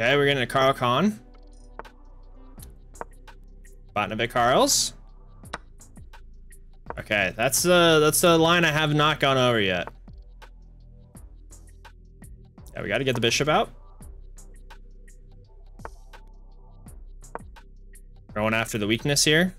Okay, we're getting a Carl Khan. Botvinnik Carls. Okay, that's the that's the line I have not gone over yet. Yeah, we got to get the bishop out. Going after the weakness here.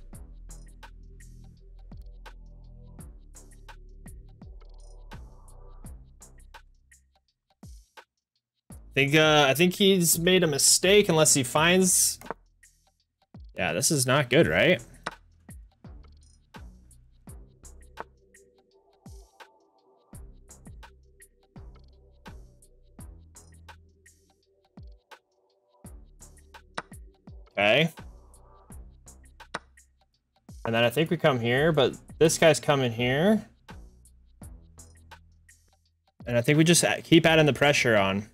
I think uh, I think he's made a mistake unless he finds. Yeah, this is not good, right? Okay. And then I think we come here, but this guy's coming here. And I think we just keep adding the pressure on.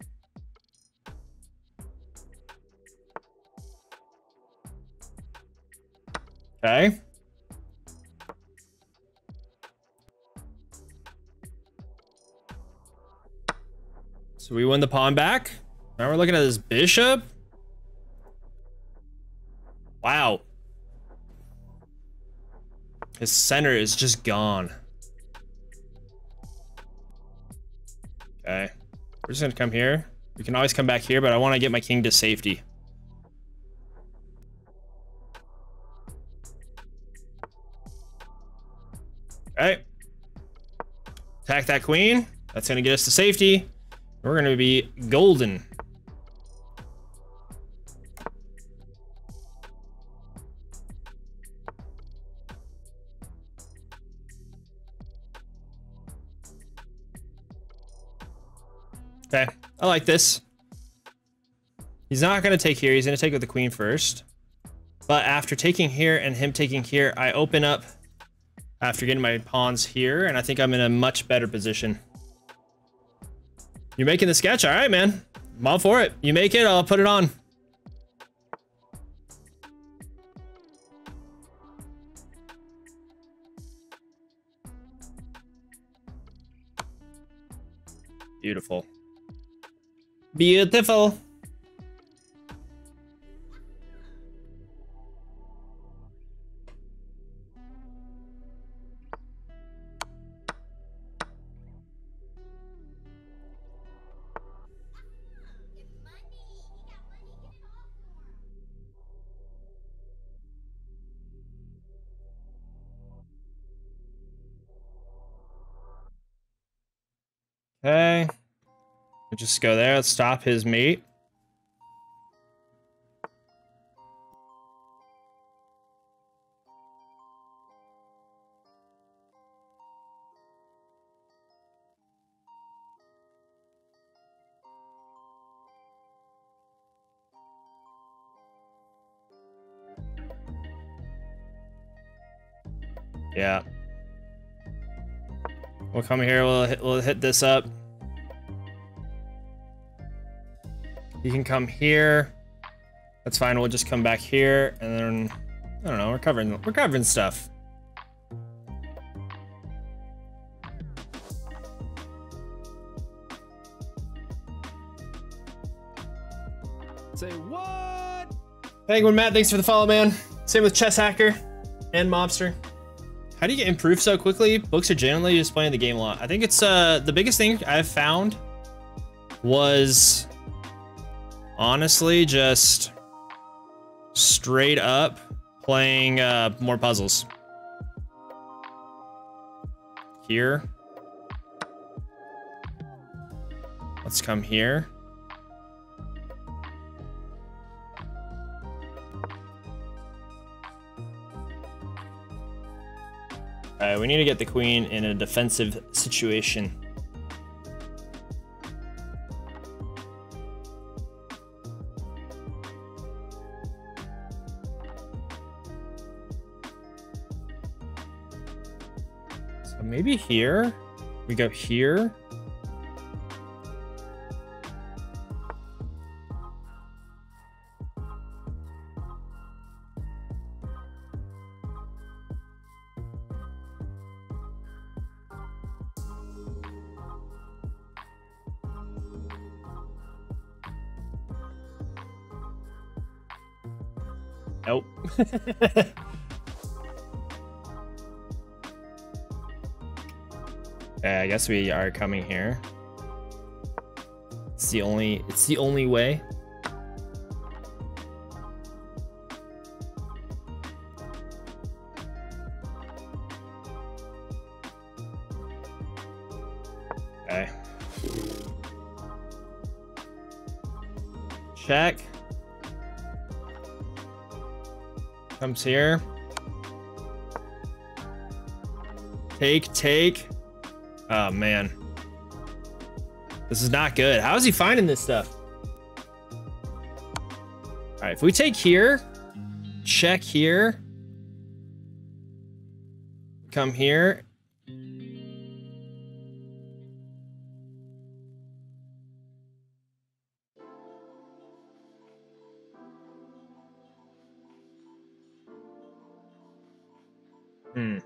Okay. So we win the pawn back. Now we're looking at this bishop. Wow. His center is just gone. Okay. We're just gonna come here. We can always come back here, but I want to get my king to safety. Okay. Attack that queen. That's gonna get us to safety. We're gonna be golden. Okay, I like this. He's not going to take here. He's going to take with the queen first. But after taking here and him taking here, I open up after getting my pawns here, and I think I'm in a much better position. You're making the sketch? All right, man. I'm all for it. You make it, I'll put it on. Beautiful. Beautiful. Okay. We'll just go there. Let's stop his mate. Yeah. We'll come here, we'll hit, we'll hit this up. You can come here. That's fine, we'll just come back here, and then, I don't know, we're covering, we're covering stuff. Say what? Penguin Matt, thanks for the follow, man. Same with Chess Hacker and Mobster. How do you get improved so quickly? Books are generally just playing the game a lot. I think it's uh the biggest thing I've found was honestly just straight up playing uh, more puzzles. Here. Let's come here. Alright, we need to get the queen in a defensive situation. So maybe here? We go here? Okay, uh, I guess we are coming here. It's the only it's the only way. Okay. Check. Comes here. Take, take. Oh, man. This is not good. How is he finding this stuff? All right, if we take here, check here, come here. Hmm.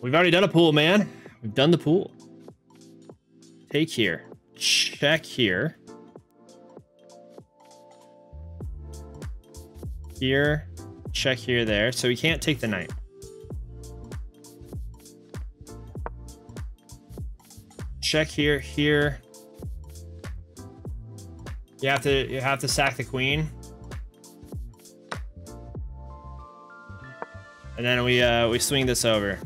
We've already done a pool, man. We've done the pool. Take here. Check here. Here. Check here, there. So we can't take the knight. Check here, here. You have to you have to sack the queen. And then we uh we swing this over.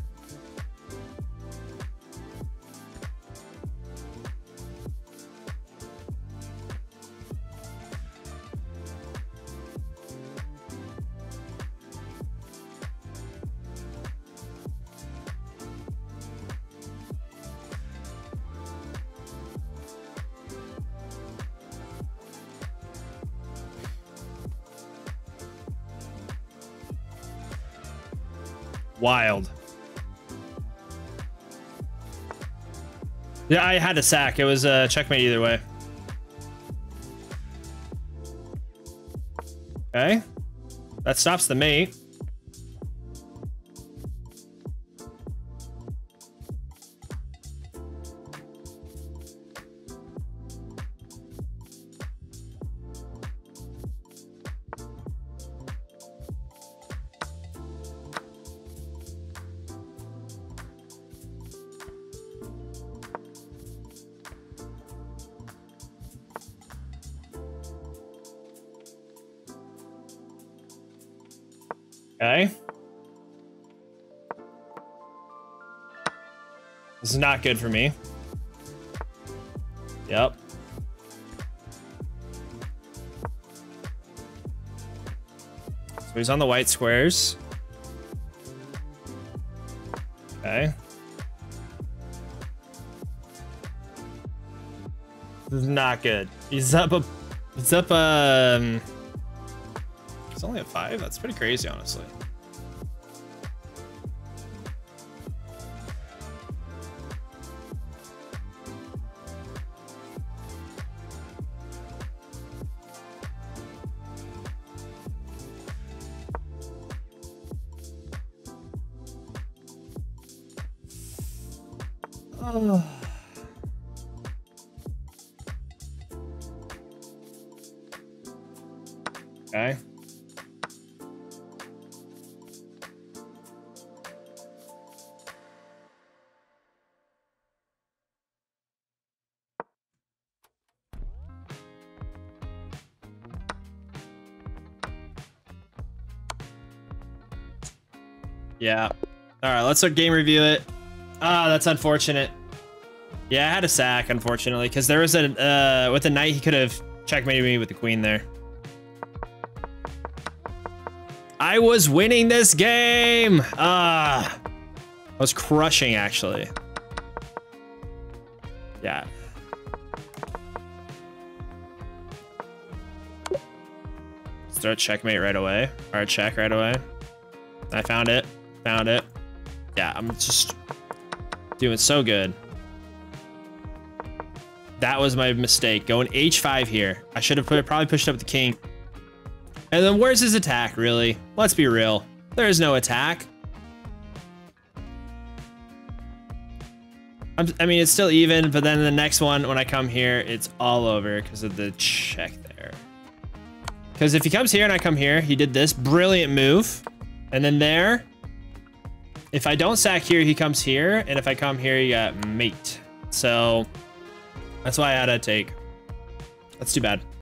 Wild. Yeah, I had to sack. It was a uh, checkmate either way. Okay. That stops the mate. Okay. This is not good for me. Yep. So he's on the white squares. Okay. This is not good. He's up a he's up um it's only a five? That's pretty crazy, honestly. Okay. Yeah. All right, let's game review it. Ah, that's unfortunate. Yeah, I had a sack, unfortunately, because there was a, uh, with a knight, he could have checkmated me with the queen there. I was winning this game! Ah. I was crushing, actually. Yeah. Start checkmate right away. Or check right away. I found it. Found it. Yeah, I'm just doing so good. That was my mistake. Going h5 here. I should have put, probably pushed up the king. And then where's his attack, really? Let's be real. There is no attack. I'm, I mean, it's still even, but then the next one, when I come here, it's all over because of the check there. Because if he comes here and I come here, he did this brilliant move. And then there, if I don't sack here, he comes here. And if I come here, you got mate. So that's why I had to take. That's too bad.